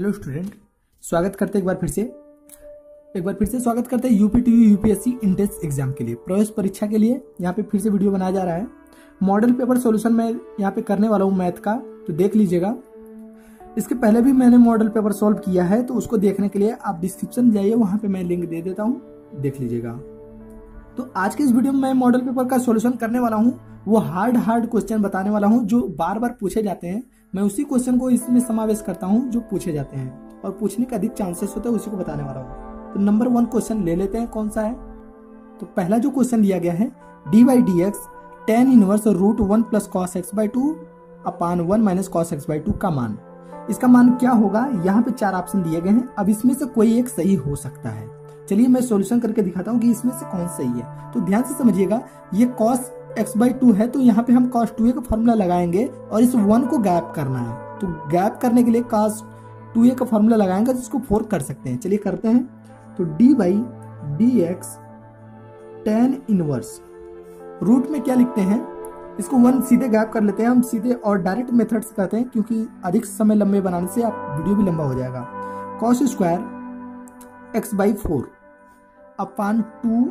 Hello student स्वागत करते एक बार फिर से। एक बार फिर से स्वागत करते हैं UP T UPSC intense exam के लिए। प्रवेश परीक्षा के लिए यहाँ पे फिर से वीडियो बनाया जा रहा है। मॉडल पेपर सॉल्यूशन मैं यहाँ पे करने वाला हूँ मैथ का तो देख लीजिएगा। इसके पहले भी मैंने मॉडल पेपर सॉल्व किया है तो उसको देखने के लिए आप डिस्क्रिप्शन जाइए, वहाँ पे मैं लिंक दे देता हूँ। देख लीजिएगा। तो आज के इस वीडियो में मैं मॉडल पेपर का सोल्यूशन करने वाला हूँ। वो हार्ड हार्ड क्वेश्चन बताने वाला हूँ, जो बार बार पूछे जाते हैं। मैं उसी क्वेश्चन को इसमें समावेश करता हूँ, जो पूछे जाते हैं। और पूछने के अधिक चांसेस होते हैं, उसी को बताने वाला हूँ। तो नंबर वन क्वेश्चन ले लेते हैं, कौन सा है? तो पहला जो क्वेश्चन दिया गया है d by d x tan inverse root one plus cos x by two upon one minus cos x by two का मान। इसका मान क्या होगा? यहाँ पे चार ऑप्शन दिए गए हैं। अब इसमें से कोई एक सही हो सकता है। चलिए मैं सॉल्यूशन करके दिखाता हूँ कि इसमें से कौन सही है। तो ध्यान से समझिएगा, ये कॉस एक्स बाई टू है तो यहाँ पे हम कॉस टू ए का फॉर्मूला लगाएँगे और इस वन को गैप करना है। तो गैप करने के लिए कॉस टू ए का फॉर्मूला लगाएँगे इसको फोर कर सकते हैं। चलिए करते हैं। तो d by d x tan inverse root में क्या लिखते हैं? इसको वन सीधे गैप कर लेते हैं। हम सीधे और डायरेक्ट मेथड से करते हैं, क्योंकि अधिक समय लंबे बनाने से आप वीडियो भी लंबा हो जाएगा। Cos square x by four upon two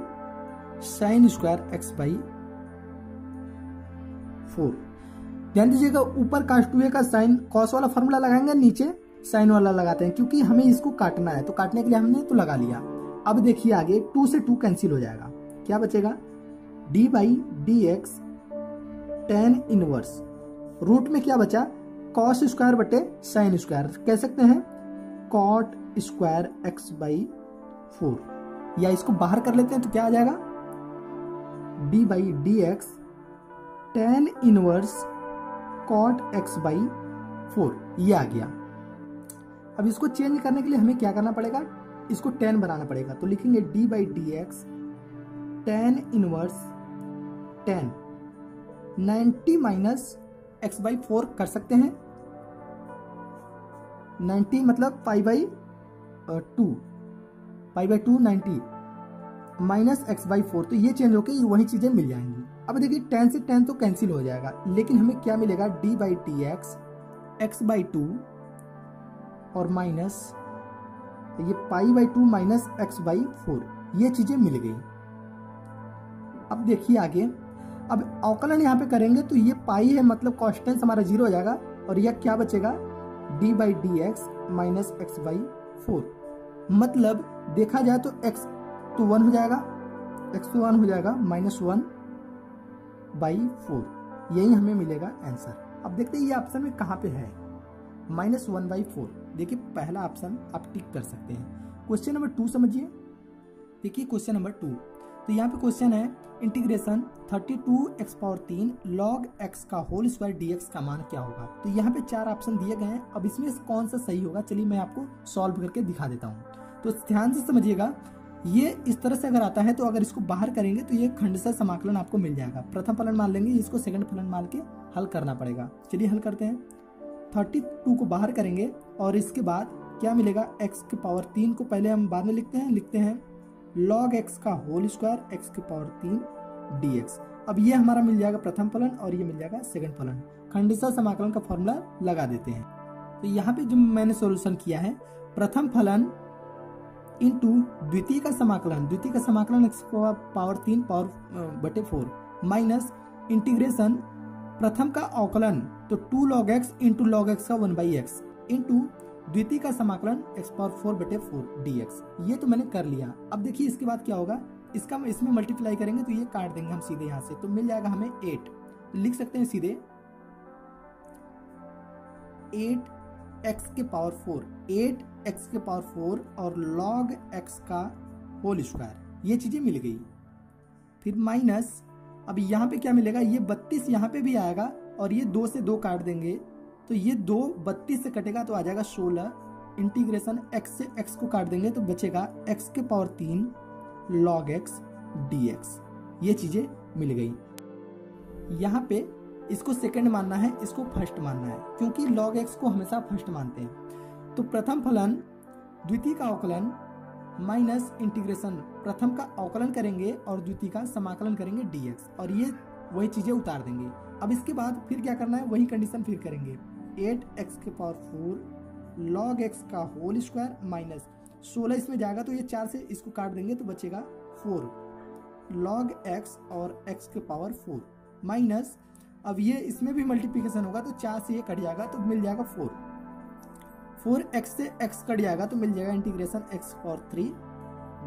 sine square x by four. ध्यान दीजिएगा, ऊपर काश टू का साइन कॉस वाला फॉर्मूला लगाएँगे, नीचे साइन वाला लगाते हैं, क्योंकि हमें इसको काटना है तो काटने के लिए हमने तो लगा लिया। अब देखिए आगे टू से टू कैंसिल हो जाएगा। क्या बचेगा? D by d x tan inverse root में क्या बचा? कॉस स्क्वायर बटे साइन स्क्वायर कह सकते हैं cot square x by four या इसको बाहर कर लेते हैं तो क्या आ जाएगा? D by d x tan inverse cot x by four ये आ गया। अब इसको चेंज करने के लिए हमें क्या करना पड़ेगा? इसको टेन बनाना पड़ेगा। तो लिखेंगे d by d x tan inverse tan ninety minus x by four कर सकते हैं। नाइन्टी मतलब pi by two pi by two ninety minus x by four तो ये चेंज होकर वही चीज़ें मिल जाएँगी। अब देखिए टेन से टेन तो कैंसिल हो जाएगा, लेकिन हमें क्या मिलेगा? D by t x x by two और माइनस ये pi by two minus x by four ये चीज़ें मिल गई। अब देखिए आगे, अब अवकलन यहाँ पे करेंगे तो ये पाई है मतलब कॉन्स्टेंस हमारा ज़ीरो हो जाएगा, और यह क्या बचेगा? D by d x minus x by four मतलब देखा जाए तो एक्स तो वन हो जाएगा एक्स तो वन हो जाएगा माइनस वन बाई फोर यही हमें मिलेगा आंसर अब देखते हैं ये ऑप्शन में कहाँ पे है? माइनस वन बाई फोर देखिए, पहला ऑप्शन आप टिक कर सकते हैं. क्वेश्चन नंबर टू समझिए. देखिए क्वेश्चन नंबर टू तो यहाँ पे क्वेश्चन है integration thirty two x power तीन लॉग एक्स का होल स्क्वायर डी एक्स का मान क्या होगा? तो यहाँ पे चार ऑप्शन दिए गए हैं. अब इसमें कौन सा सही होगा? चलिए मैं आपको सॉल्व करके दिखा देता हूँ. तो ध्यान से समझिएगा ये इस तरह से अगर आता है तो अगर इसको बाहर करेंगे तो ये खंडशः समाकलन आपको मिल जाएगा। प्रथम फलन मान लेंगे, इसको सेकंड फलन मान के हल करना पड़ेगा। चलिए हल करते हैं। थर्टी टू को बाहर करेंगे और इसके बाद क्या मिलेगा? एक्स के पावर तीन को पहले हम बाद में लिखते हैं लिखते हैं लॉग एक्स का होल स्क्वायर एक्स के पावर तीन डी एक्स अब ये हमारा मिल जाएगा प्रथम फलन और ये मिल जाएगा सेकंड फलन। खंडशः समाकलन का फॉर्मूला लगा देते हैं। तो यहाँ पे जो मैंने सोल्यूशन किया है, प्रथम फलन इंटू द्वितीय का समाकलन, द्वितीय का समाकलन एक्स पावर तीन पावर बटे फोर माइनस इंटीग्रेशन प्रथम का अवकलन तो two log x into log x का वन बाई एक्स इंटू द्वितीय का समाकलन एक्स पावर फोर बटे फोर डी एक्स ये तो मैंने कर लिया। अब देखिए इसके बाद क्या होगा? इसका इसमें मल्टीप्लाई करेंगे तो ये काट देंगे हम सीधे यहाँ से। तो मिल जाएगा हमें एट लिख सकते हैं सीधे। एट एक्स के पावर फोर एट एक्स के पावर फोर और लॉग एक्स का होल स्क्वायर ये चीज़ें मिल गई। फिर माइनस अब यहाँ पे क्या मिलेगा? ये बत्तीस यहाँ पे भी आएगा और ये दो से दो काट देंगे। तो ये दो बत्तीस से कटेगा तो आ जाएगा सोलह। इंटीग्रेशन एक्स से एक्स को काट देंगे तो बचेगा एक्स के पावर तीन लॉग एक्स डी एक्स ये चीज़ें मिल गई। यहाँ पे इसको सेकंड मानना है, इसको फ़र्स्ट मानना है, क्योंकि लॉग एक्स को हमेशा फ़र्स्ट मानते हैं। तो प्रथम फलन, द्वितीय का अवकलन माइनस इंटीग्रेशन प्रथम का अवकलन करेंगे और द्वितीय का समाकलन करेंगे डीएक्स और ये वही चीज़ें उतार देंगे। अब इसके बाद फिर क्या करना है? वही कंडीशन फिर करेंगे। एट एक्स के पावर फोर लॉग एक्स का होल स्क्वायर माइनस सोलह इसमें जाएगा तो ये चार से इसको काट देंगे तो बचेगा फोर लॉग एक्स और एक्स के पावर फोर माइनस अब ये इसमें भी मल्टीप्लीकेशन होगा तो चार से ये कट जाएगा तो मिल जाएगा फोर फोर एक्स से एक्स कट जाएगा तो मिल जाएगा integration x power three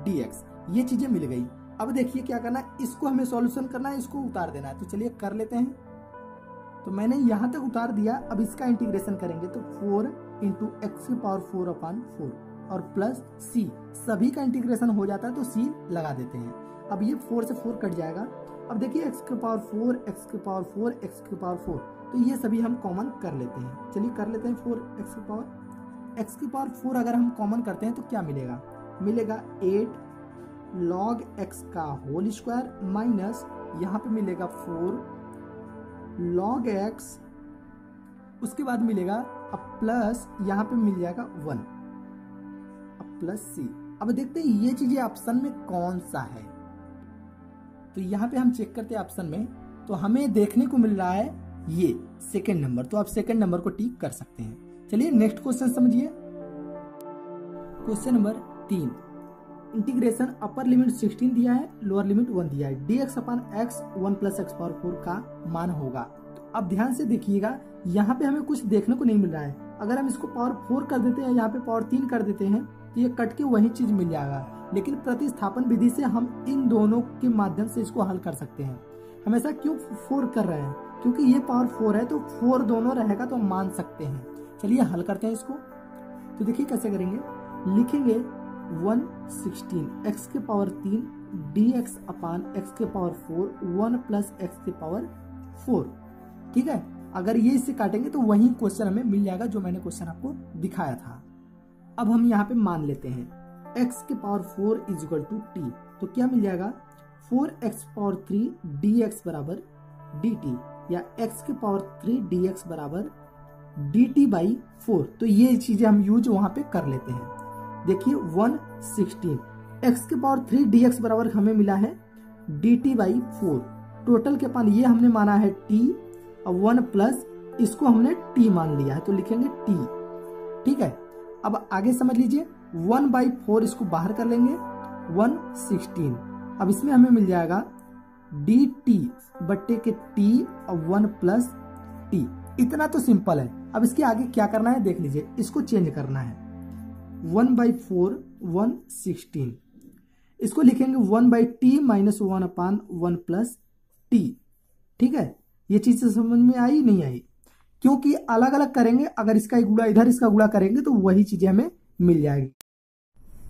d x ये चीज़ें मिल गई। अब देखिए क्या करना है। इसको हमें सॉल्यूशन करना है, इसको उतार देना है। तो चलिए कर लेते हैं। तो मैंने यहाँ तक उतार दिया। अब इसका इंटीग्रेशन करेंगे तो फोर इंटू एक्स की पावर फोर अपान फोर और प्लस सी। सभी का इंटीग्रेशन हो जाता है तो सी लगा देते हैं। अब ये फोर से फोर कट जाएगा। अब देखिए एक्स के पावर फोर, एक्स के पावर फोर, एक्स के पावर फोर। तो ये सभी हम कॉमन कर लेते हैं। चलिए कर लेते हैं फोर, एक्स के पावर एक्स की पावर फोर अगर हम कॉमन करते हैं तो क्या मिलेगा? मिलेगा एट लॉग एक्स का होल स्क्वायर माइनस यहाँ पे मिलेगा फोर लॉग एक्स उसके बाद मिलेगा अब प्लस यहाँ पे मिल जाएगा वन अब प्लस सी अब देखते हैं ये चीज़ें ऑप्शन में कौन सा है। तो यहाँ पे हम चेक करते हैं ऑप्शन में तो हमें देखने को मिल रहा है ये सेकेंड नंबर तो आप सेकेंड नंबर को टिक कर सकते हैं। चलिए नेक्स्ट क्वेश्चन समझिए। क्वेश्चन नंबर तीन। इंटीग्रेशन अपर लिमिट 16 दिया है लोअर लिमिट 1 दिया है। D x upon x one plus x power four का मान होगा। तो अब ध्यान से देखिएगा, यहाँ पे हमें कुछ देखने को नहीं मिल रहा है। अगर हम इसको पावर फोर कर देते हैं, यहाँ पे पावर तीन कर देते हैं तो ये कट के वही चीज़ मिल जाएगा। लेकिन प्रतिस्थापन विधि से हम इन दोनों के माध्यम से इसको हल कर सकते हैं। हमेशा क्यों फोर कर रहे हैं? क्योंकि ये पावर फोर है तो फोर दोनों रहेगा तो मान सकते हैं। चलिए हल करते हैं इसको। तो देखिए कैसे करेंगे। लिखेंगे वन सिक्सटीन एक्स के पावर तीन डी एक्स अपान एक्स के power four one plus x के पावर फोर ठीक है? अगर ये इससे काटेंगे तो वही क्वेश्चन हमें मिल जाएगा जो मैंने क्वेश्चन आपको दिखाया था। अब हम यहाँ पे मान लेते हैं। x के power four is equal to t तो क्या मिल जाएगा? Four x power three d x बराबर डी टी या x के पावर थ्री डी एक्स बराबर डी टी बाई फोर तो ये चीज़ें हम यूज़ वहाँ पे कर लेते हैं। देखिए वन सिक्सटीन एक्स के पावर थ्री डी एक्स बराबर हमें मिला है d t by four total के पान ये हमने माना है टी और वन प्लस इसको हमने टी मान लिया है तो लिखेंगे टी ठीक है? अब आगे समझ लीजिए वन बाई फोर इसको बाहर कर लेंगे वन सिक्सटीन अब इसमें हमें मिल जाएगा डी टी बट्टे के टी और वन प्लस टी इतना तो सिंपल है। अब इसके आगे क्या करना है, देख लीजिए। इसको चेंज करना है। One by four, one sixteen. इसको लिखेंगे one by t minus one upon one plus t. ठीक है? ये चीज़ समझ में आई, नहीं आई? क्योंकि अलग अलग करेंगे, अगर इसका गुड़ा इधर, इसका गुड़ा करेंगे तो वही चीज़ें हमें मिल जाएगी।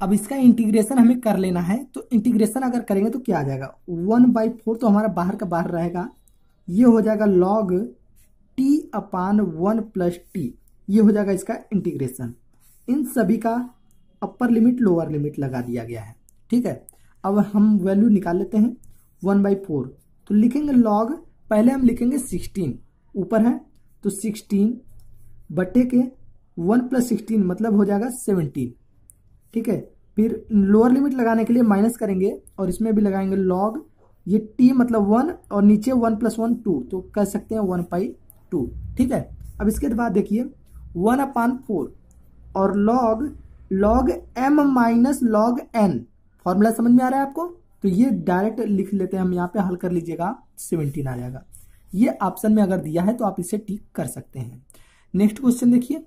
अब इसका इंटीग्रेशन हमें कर लेना है। तो इंटीग्रेशन अगर करेंगे तो क्या आ जाएगा? वन बाई फोर तो हमारा बाहर का बाहर रहेगा। ये हो जाएगा log upon one plus t. ये हो जाएगा इसका इंटीग्रेशन। इन सभी का अपर लिमिट, लोअर लिमिट लगा दिया गया है। ठीक है? अब हम वैल्यू निकाल लेते हैं। One by four. तो लिखेंगे लॉग पहले हम लिखेंगे सिक्सटीन। ऊपर है तो सिक्सटीन बटे के वन प्लस सिक्सटीन मतलब हो जाएगा सेवनटीन। ठीक है? फिर लोअर लिमिट लगाने के लिए माइनस करेंगे और इसमें भी लगाएँगे लॉग ये टी मतलब वन और नीचे वन प्लस वन टू। तो कह सकते हैं वन पाई टू ठीक है? अब इसके बाद देखिए वन अपान फोर और log log m minus log n formula समझ में आ रहा है आपको? तो ये डायरेक्ट लिख लेते हैं, हम यहाँ पे हल कर लीजिएगा सेवनटीन आ जाएगा। ये ऑप्शन में अगर दिया है तो आप इसे टिक कर सकते हैं। नेक्स्ट क्वेश्चन देखिए।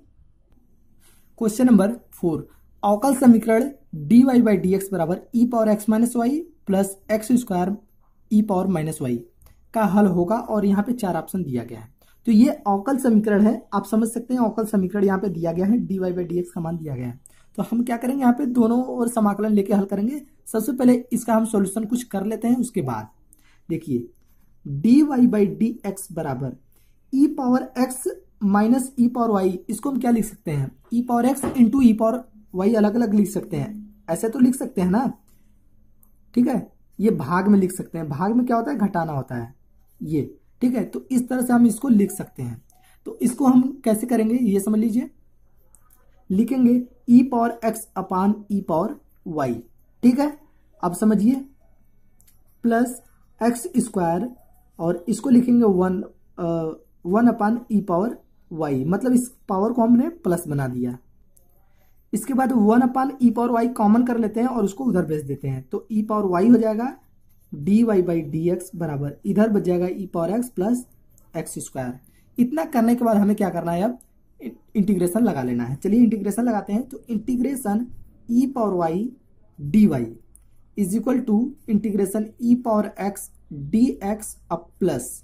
क्वेश्चन नंबर फोर अवकल समीकरण d y by d x बराबर e power x minus y plus x square e power minus y का हल होगा और यहाँ पे चार ऑप्शन दिया गया है। तो ये अवकल समीकरण है, आप समझ सकते हैं अवकल समीकरण यहाँ पे दिया गया है d y by d x का मान दिया गया है। तो हम क्या करेंगे, यहाँ पे दोनों और समाकलन लेके हल करेंगे। सबसे पहले इसका हम सॉल्यूशन कुछ कर लेते हैं, उसके बाद देखिए d y by d x बराबर e power x minus e power y इसको हम क्या लिख सकते हैं? E power x into e power y अलग अलग लिख सकते हैं। ऐसे तो लिख सकते हैं ना? ठीक है? ये भाग में लिख सकते हैं। भाग में क्या होता है? घटाना होता है। ये ठीक है? तो इस तरह से हम इसको लिख सकते हैं। तो इसको हम कैसे करेंगे? ये समझ लीजिए। लिखेंगे e power x upon e power y ठीक है? अब समझिए। प्लस एक्स स्क्वायर और इसको लिखेंगे one one upon e power y मतलब इस पावर को हमने प्लस बना दिया। इसके बाद one upon e power y common कर लेते हैं और उसको उधर भेज देते हैं। तो ई पावर वाई हो जाएगा। D y by d x बराबर, इधर बच जाएगा e power x plus x square इतना करने के बाद हमें क्या करना है अब? इंटीग्रेशन लगा लेना है। चलिए इंटीग्रेशन लगाते हैं तो integration e power y d y is equal to integration e power x d x up plus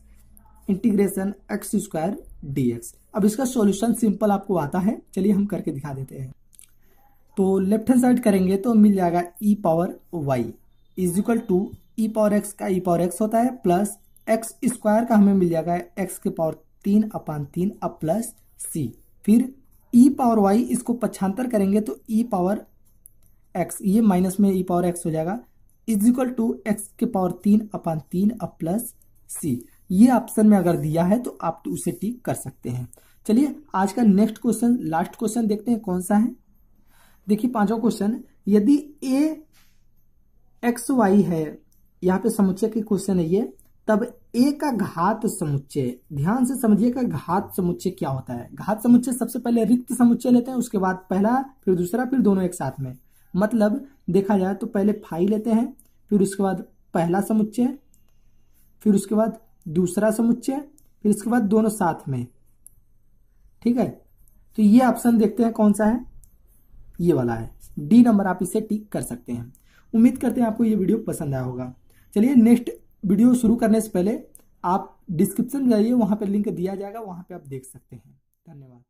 integration x square d x अब इसका सॉल्यूशन सिंपल आपको आता है। चलिए हम करके दिखा देते हैं। तो लेफ़्ट हैंड साइड करेंगे तो मिल जाएगा e power y is equal to e power x का ई पावर एक्स होता है प्लस एक्स स्क्वायर का हमें मिल जाएगा एक्स के पावर तीन अपान तीन, अब प्लस सी फिर ई पावर वाई इसको पछांतर करेंगे तो ई पावर एक्स ये माइनस में ई पावर एक्स हो जाएगा इज़ इक्वल टू एक्स के पावर तीन अपान तीन, अब प्लस सी ये ऑप्शन में अगर दिया है तो आप तो उसे टिक कर सकते हैं। चलिए, आज का नेक्स्ट क्वेश्चन लास्ट क्वेश्चन देखते हैं कौन सा है। देखिए, पांचवा क्वेश्चन यदि ए एक्स वाई है यहाँ पे समुच्चय के क्वेश्चन है ये। तब ए का घात समुच्चय। ध्यान से समझिएगा, घात समुच्चय क्या होता है? घात समुच्चय सबसे पहले रिक्त समुच्चय लेते हैं, उसके बाद पहला, फिर दूसरा, फिर दोनों एक साथ में। मतलब देखा जाए तो पहले फाई लेते हैं, फिर उसके बाद पहला समुच्चय, फिर उसके बाद दूसरा समुच्चय, फिर इसके बाद दोनों साथ में। ठीक है? तो ये ऑप्शन देखते हैं कौन सा है? ये वाला है। डी नंबर आप इसे टिक कर सकते हैं। उम्मीद करते हैं आपको ये वीडियो पसंद आया होगा। चलिए नेक्स्ट वीडियो शुरू करने से पहले आप डिस्क्रिप्शन में जाइए, वहाँ पर लिंक दिया जाएगा, वहाँ पर आप देख सकते हैं। धन्यवाद।